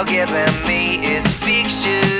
you're giving me is fiction.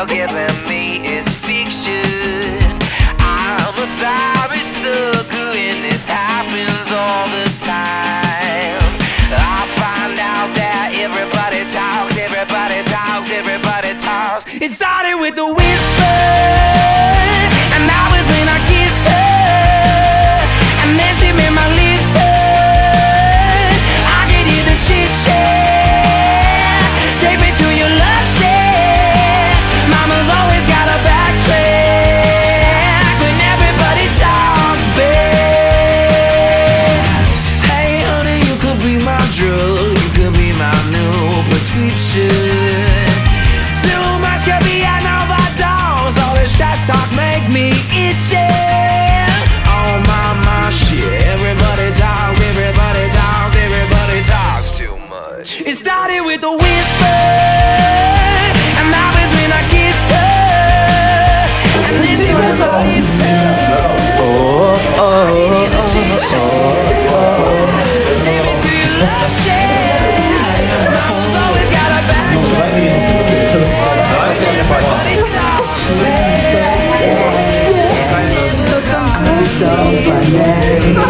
you're giving me is fiction. I'm a sorry sucker and this happens all the time. I find out that everybody talks, everybody talks, everybody talks. It started with the so funny.